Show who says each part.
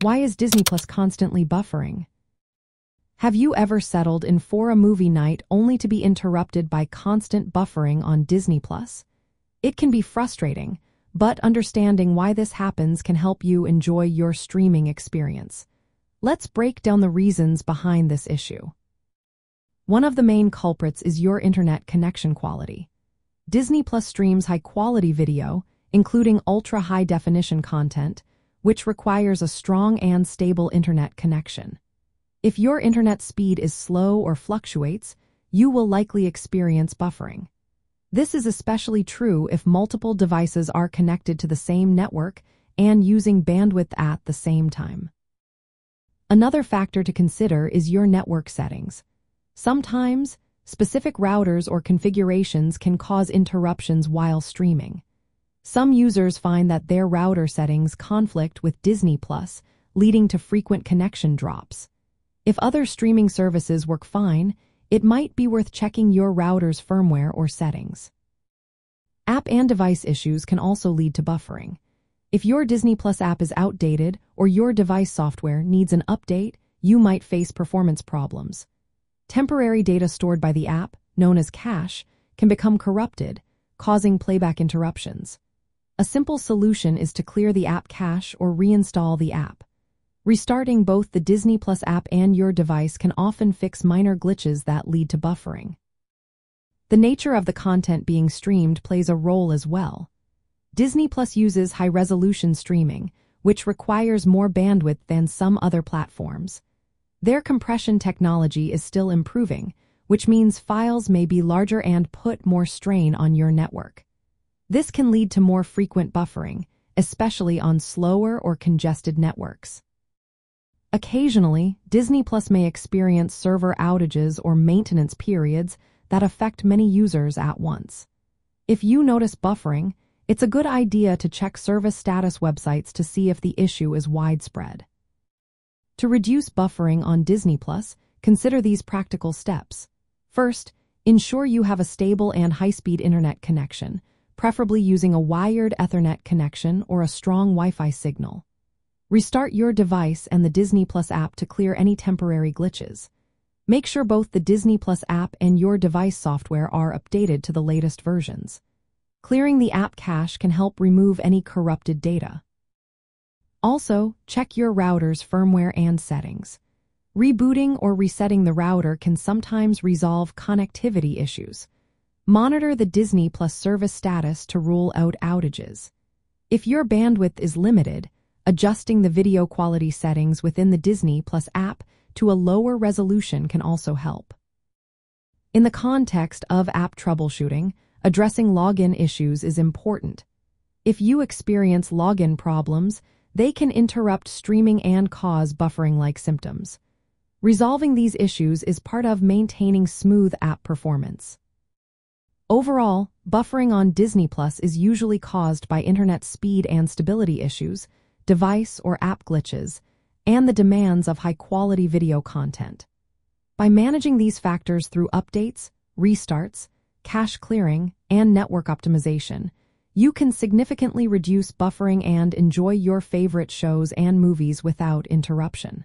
Speaker 1: Why is Disney Plus constantly buffering? Have you ever settled in for a movie night only to be interrupted by constant buffering on Disney Plus? It can be frustrating, but understanding why this happens can help you enjoy your streaming experience. Let's break down the reasons behind this issue. One of the main culprits is your internet connection quality. Disney Plus streams high-quality video, including ultra-high-definition content, which requires a strong and stable internet connection. If your internet speed is slow or fluctuates, you will likely experience buffering. This is especially true if multiple devices are connected to the same network and using bandwidth at the same time. Another factor to consider is your network settings. Sometimes, specific routers or configurations can cause interruptions while streaming. Some users find that their router settings conflict with Disney Plus, leading to frequent connection drops. If other streaming services work fine, it might be worth checking your router's firmware or settings. App and device issues can also lead to buffering. If your Disney Plus app is outdated or your device software needs an update, you might face performance problems. Temporary data stored by the app, known as cache, can become corrupted, causing playback interruptions. A simple solution is to clear the app cache or reinstall the app. Restarting both the Disney Plus app and your device can often fix minor glitches that lead to buffering. The nature of the content being streamed plays a role as well. Disney Plus uses high-resolution streaming, which requires more bandwidth than some other platforms. Their compression technology is still improving, which means files may be larger and put more strain on your network. This can lead to more frequent buffering, especially on slower or congested networks. Occasionally, Disney Plus may experience server outages or maintenance periods that affect many users at once. If you notice buffering, it's a good idea to check service status websites to see if the issue is widespread. To reduce buffering on Disney Plus, consider these practical steps. First, ensure you have a stable and high-speed internet connection, preferably using a wired Ethernet connection or a strong Wi-Fi signal. Restart your device and the Disney Plus app to clear any temporary glitches. Make sure both the Disney Plus app and your device software are updated to the latest versions. Clearing the app cache can help remove any corrupted data. Also, check your router's firmware and settings. Rebooting or resetting the router can sometimes resolve connectivity issues. Monitor the Disney Plus service status to rule out outages. If your bandwidth is limited, adjusting the video quality settings within the Disney Plus app to a lower resolution can also help. In the context of app troubleshooting, Addressing login issues is important. If you experience login problems, they can interrupt streaming and cause buffering-like symptoms. Resolving these issues is part of maintaining smooth app performance. Overall, buffering on Disney Plus is usually caused by internet speed and stability issues, device or app glitches, and the demands of high-quality video content. By managing these factors through updates, restarts, cache clearing, and network optimization, you can significantly reduce buffering and enjoy your favorite shows and movies without interruption.